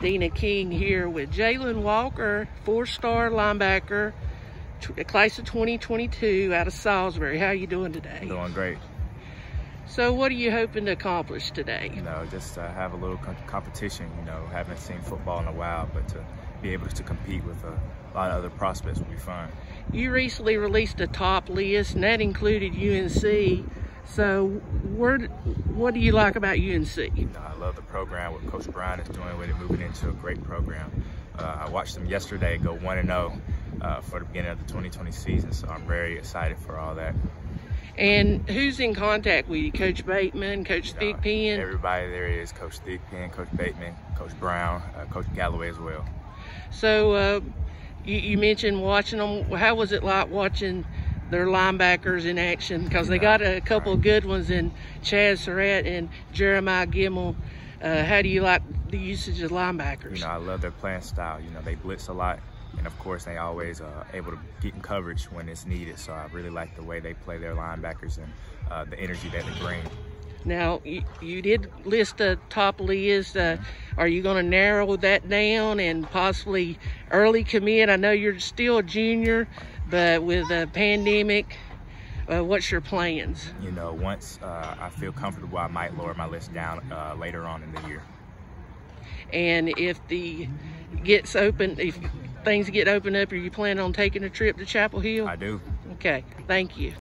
Dina King here with Jalon Walker, four-star linebacker, class of 2022 out of Salisbury. How are you doing today? Doing great. So what are you hoping to accomplish today? You know, just to have a little competition, you know, haven't seen football in a while, but to be able to compete with a lot of other prospects would be fun. You recently released a top list, and that included UNC. So where, what do you like about UNC? I love the program, what Coach Brown is doing with it, moving into a great program. Uh, I watched them yesterday go 1-0 uh, for the beginning of the 2020 season, so I'm very excited for all that. And who's in contact with you? Coach Bateman, Coach uh, Thigpen? Everybody there is. Coach Thigpen, Coach Bateman, Coach Brown, uh, Coach Galloway as well. So uh, you, you, mentioned watching them. How was it like watching their linebackers in action? Because they got a couple of good ones in Chaz Surratt and Jeremiah Gemmel. Uh, how do you like the usage of linebackers? You know, I love their playing style. You know, they blitz a lot and of course they always uh, able to get in coverage when it's needed. So I really like the way they play their linebackers and uh, the energy that they bring. Now you, you did list a top list. Uh, are you going to narrow that down and possibly early commit? I know you're still a junior, but with a pandemic, uh, what's your plans? You know, once uh, I feel comfortable, I might lower my list down uh, later on in the year. And if the gets open, if things get opened up, are you planning on taking a trip to Chapel Hill? I do. Okay, thank you.